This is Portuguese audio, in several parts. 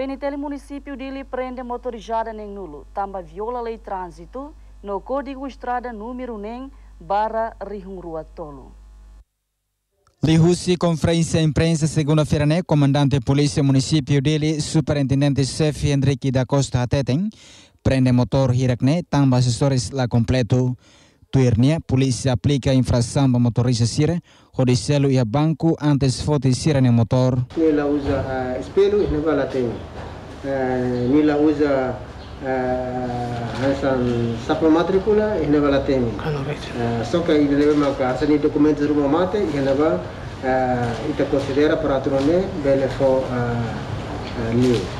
PNTL município de prende motorizada nem nulo, tamba viola lei trânsito no código estrada número nem barra Rihungrua Tolo. Lihusi conferência imprensa segunda-feira, né? Comandante Polícia Município dele, Superintendente-Chefe Henrique da Costa Ateten, prende motor Hirakne, tamba assessores lá completo. tuirnia polisi aplika infrasamba motorisa sira hodi selu ia banku antes foti sira ne motor. Nila uza uh, spelu ne bala teni uh, nila uza uh, hasan sapa matricula ne bala teni uh, soka i leve maka hasan i dokumentos ruma mate ne bala uh, ita considera peraturan ne bele fo uh, uh, new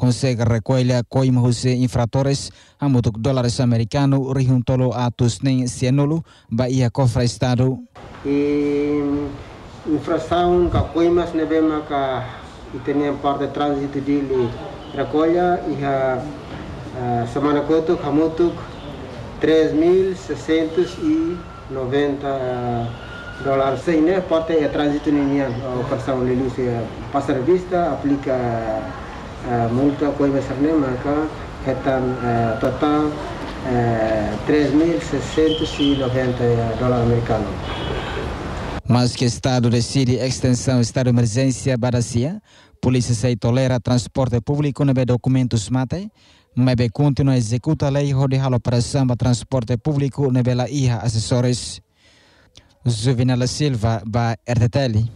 consegue recolher coima os infratores a muito dólares americanos rijuntolo atus nem cienolo bahia cofre estado. E infração que coimas nebema ka itenia parte de trânsito dele recolha e a semana kotuk hamutuk 3.690 dólares sem né parte é trânsito ninha operação de luz passa revista aplica multa coima serne maka retan uh, total uh, 3.690 dólares americanos mas que Estado decide extensão estado de emergência badacia, polícia se tolera transporte público nebe documentos mate, mas continua executa a lei de a operação para transporte público nebe la iha assessores. Juvenal Silva, ba RTTL.